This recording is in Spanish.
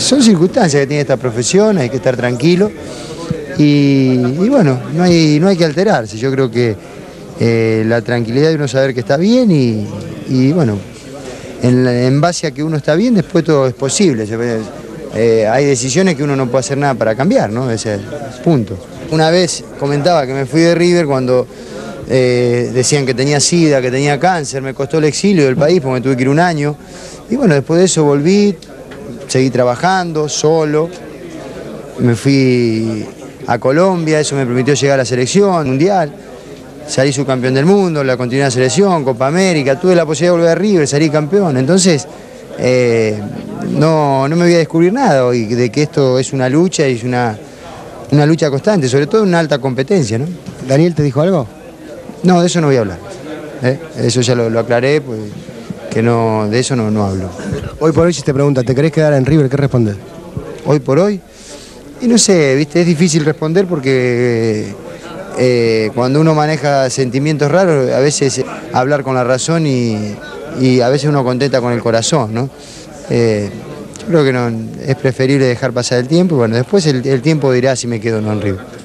son circunstancias que tiene esta profesión, hay que estar tranquilo y, bueno, no hay, no hay que alterarse. Yo creo que eh, la tranquilidad de uno saber que está bien y, bueno, en, base a que uno está bien, después todo es posible. Eh, hay decisiones que uno no puede hacer nada para cambiar, ¿no? Ese punto. Una vez comentaba que me fui de River cuando eh, decían que tenía sida, que tenía cáncer, me costó el exilio del país porque me tuve que ir un año. Y bueno, después de eso volví, seguí trabajando solo, me fui a Colombia, eso me permitió llegar a la selección mundial, salí subcampeón del mundo, la continué en la selección, Copa América, tuve la posibilidad de volver a River, salí campeón, entonces eh, no, no me voy a descubrir nada hoy, de que esto es una lucha y es una, una lucha constante, sobre todo en una alta competencia, ¿no? ¿Daniel te dijo algo? No, de eso no voy a hablar, ¿eh? eso ya lo, lo aclaré, pues, que no, de eso no, no hablo. Hoy por hoy si te pregunta, ¿te querés quedar en River? ¿Qué respondes? hoy por hoy. Y no sé, viste, es difícil responder porque eh, cuando uno maneja sentimientos raros, a veces hablar con la razón y, y a veces uno contenta con el corazón, ¿no? Eh, yo creo que no, es preferible dejar pasar el tiempo y bueno, después el, el tiempo dirá si me quedo o no en River.